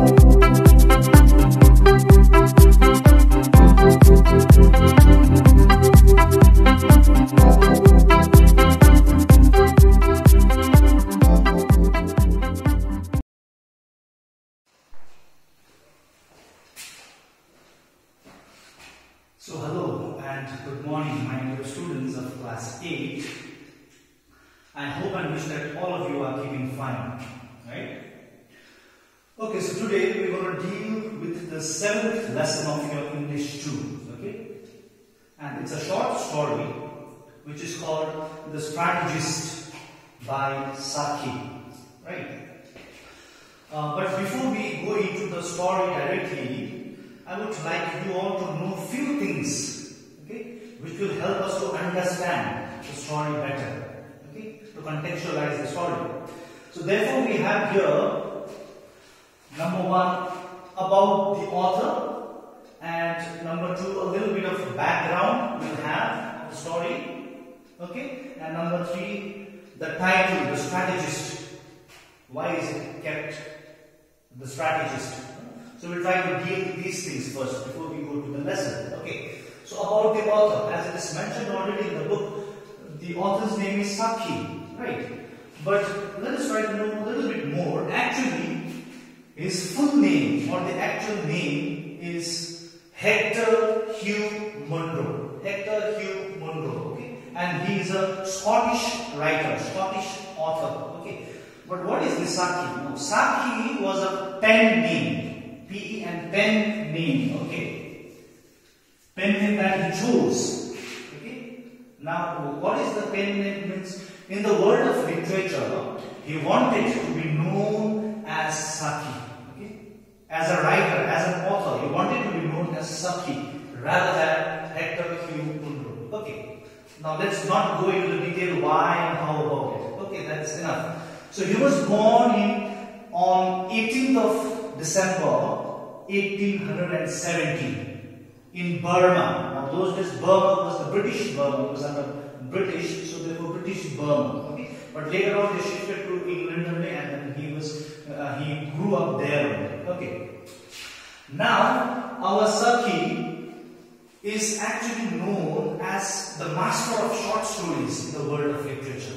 So hello and good morning my dear students of class 8. I hope and wish that all of you are keeping fine? Okay, so today we're going to deal with the seventh lesson of your English 2, okay? And it's a short story which is called The Strategist by Saki, right? Uh, but before we go into the story directly, I would like you all to know few things, okay, which will help us to understand the story better, okay, to contextualize the story. So therefore, we have here number one about the author, and number two a little bit of background we'll have of the story, okay, and number three the title, the strategist. Why is it kept the strategist? So we'll try to deal with these things first before we go to the lesson. Okay. So about the author, as it is mentioned already in the book, the author's name is Saki, right? But let us try to know a little bit more. Actually, his full name or the actual name is Hector Hugh Munro. Hector Hugh Munro. Okay. And he is a Scottish writer, Scottish author. Okay. But what is this Saki? Now, Saki was a pen name. P and pen name. Okay. Pen name that he chose. Okay. Now, what is the pen name means? In the world of literature, he wanted to be known as Saki. As a writer, as an author, he wanted to be known as Saki rather than Hector Hugh Munro. Okay. Now let's not go into the detail why and how about it. Okay, that's enough. So he was born in on 18th of December 1870 in Burma. Now those days Burma was the British Burma, it was under British, so therefore British Burma. Okay? But later on they shifted to England and then he was uh, he grew up there. Okay. Now our Saki is actually known as the master of short stories in the world of literature.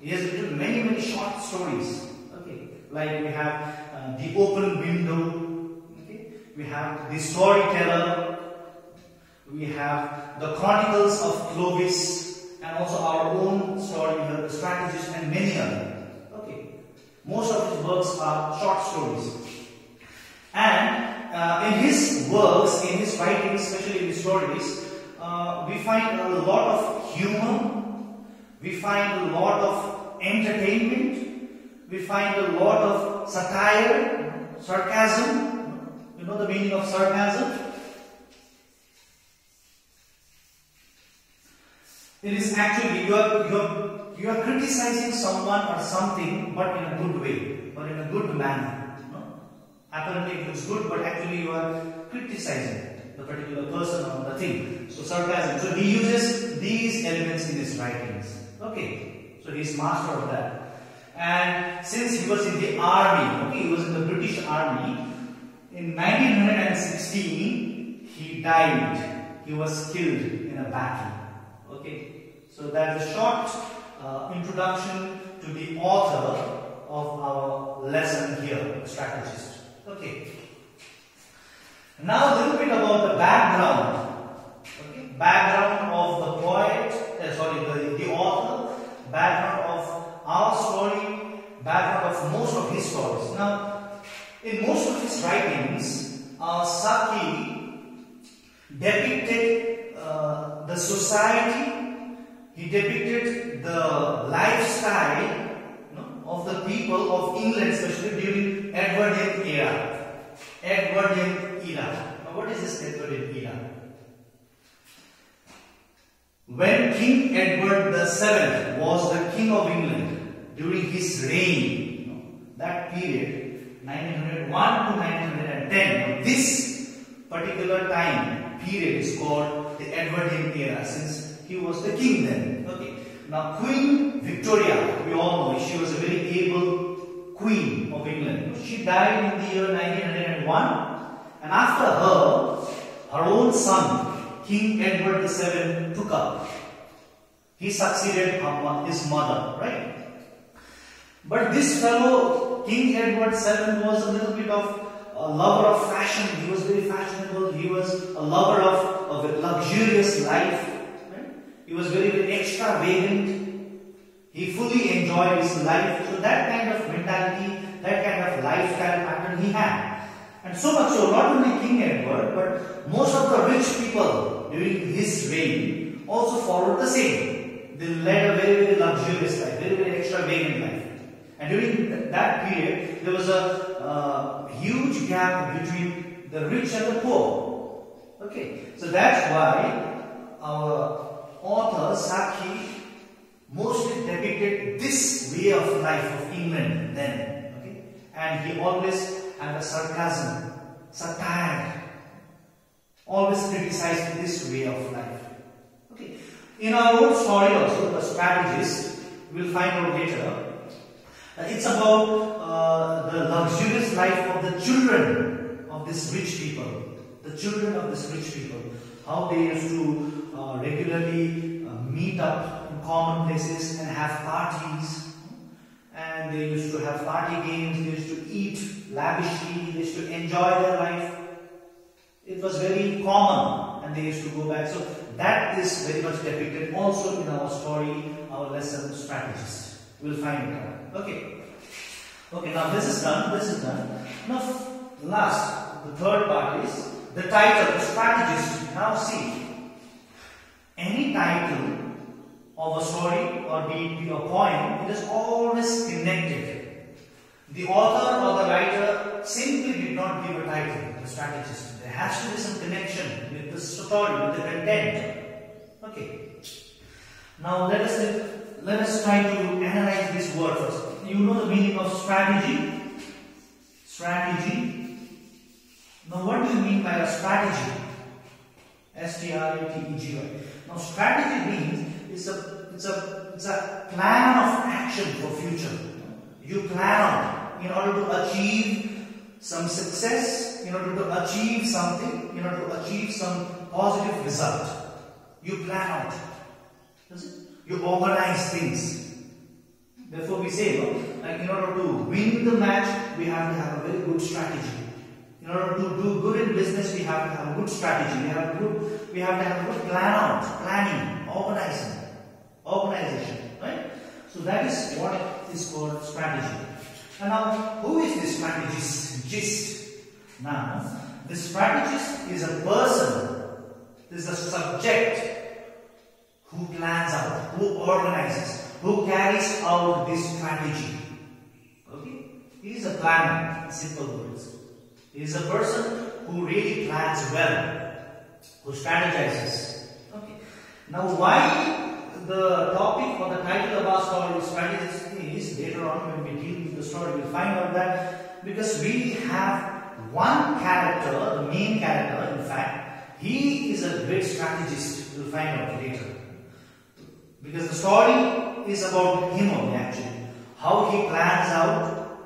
He has written many many short stories. Okay, like we have uh, the open window, Okay. we have the storyteller, we have the chronicles of Clovis, and also our own story, the strategist, and many others. Okay, most of his works are short stories, and uh, in his works, in his writing, especially in his stories, uh, we find a lot of humor, we find a lot of entertainment, we find a lot of satire, sarcasm, you know the meaning of sarcasm? It is actually you are you are you are criticizing someone or something, but in a good way, but in a good manner. Apparently it looks good, but actually you are criticizing the particular person or the thing. So sarcasm. So he uses these elements in his writings. Okay. So he is master of that. And since he was in the army, okay, he was in the British army, in 1916, he died. He was killed in a battle. Okay, so that's a short uh, introduction to the author of our lesson here, strategist. Okay. Now a little bit about the background. Okay, background of the poet, uh, sorry, the, the author, background of our story, background of most of his stories. Now, in most of his writings, uh, Saki depicted uh, the society, he depicted the lifestyle of the people of England, especially during Edwardian era. Edwardian era. Now, what is this Edwardian era? When King Edward VII was the King of England during his reign, that period, 1901 to 1910, this particular time period is called the Edwardian era since he was the king then. Okay. Now Queen Victoria, we all know she was a very able queen of England. She died in the year 1901 and after her, her own son, King Edward VII took up. He succeeded his mother, right? But this fellow, King Edward VII was a little bit of a lover of fashion. He was very fashionable. He was a lover of, of a luxurious life. He was very, very extravagant. He fully enjoyed his life. So that kind of mentality, that kind of lifestyle pattern he had. And so much so, not only King Edward, but most of the rich people during his reign also followed the same. They led a very, very luxurious life, very, very extravagant life. And during that period, there was a uh, huge gap between the rich and the poor. Okay, so that's why our author Saki mostly depicted this way of life of England then. Okay, and he always had a sarcasm, satire, always criticized this way of life. Okay, in our own story also, the strategist, we'll find out later. Uh, it's about uh, the luxurious life of the children of these rich people. The children of these rich people. How they used to uh, regularly uh, meet up in common places and have parties. And they used to have party games, they used to eat lavishly, they used to enjoy their life. It was very common and they used to go back. So that is very much depicted also in our story, our lesson strategist. We'll find it out. Okay. Okay, now this is done, this is done. Now, last, the third part is the title, the strategist. Now see, any title of a story or be it be a poem, it is always connected. The author or the writer simply did not give a title, to the strategist. There has to be some connection with the story, with the content. Okay. Now let us let us try to analyze this word first. You know the meaning of strategy? Strategy. Now what do you mean by a strategy? S-T-R-A-T-E-G-Y. Now strategy means it's a it's a it's a plan of action for future. You plan on in order to achieve some success, in order to achieve something, in order to achieve some positive result. You plan out. You organize things. Therefore, we say, like in order to win the match, we have to have a very good strategy. In order to do good in business, we have to have a good strategy. We have good, we have to have a good plan out, planning, organizing, organization, right? So that is what is called strategy. And now, who is this strategist? Gist. Now, the strategist is a person, This is a subject who plans out, who organizes, who carries out this strategy. Okay? He is a planner, simple words. He is a person who really plans well, who strategizes. Okay. Now why the topic or the title of our story is strategist is later on when we deal with the story we'll find out that because we have one character, the main character in fact, he is a great strategist. We'll find out later. Because the story is about him only actually. How he plans out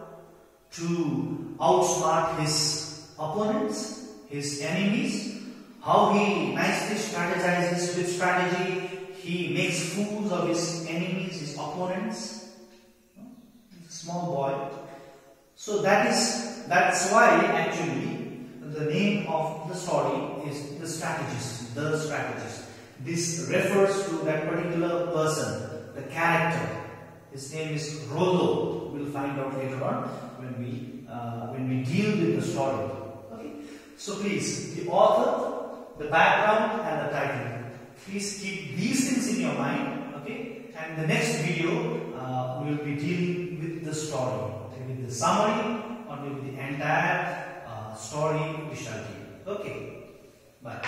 to outsmart his opponents, his enemies, how he nicely strategizes with strategy, he makes fools of his enemies, his opponents. Small boy. So that is that's why actually the name of the story is the strategist, the strategist. This refers to that particular person, the character. His name is Rollo. We'll find out later on when we uh, when we deal with the story. Okay. So please, the author, the background, and the title. Please keep these things in your mind. Okay. And the next video uh, we will be dealing with the story, with the summary, or with the entire uh, story we shall deal. Okay. Bye.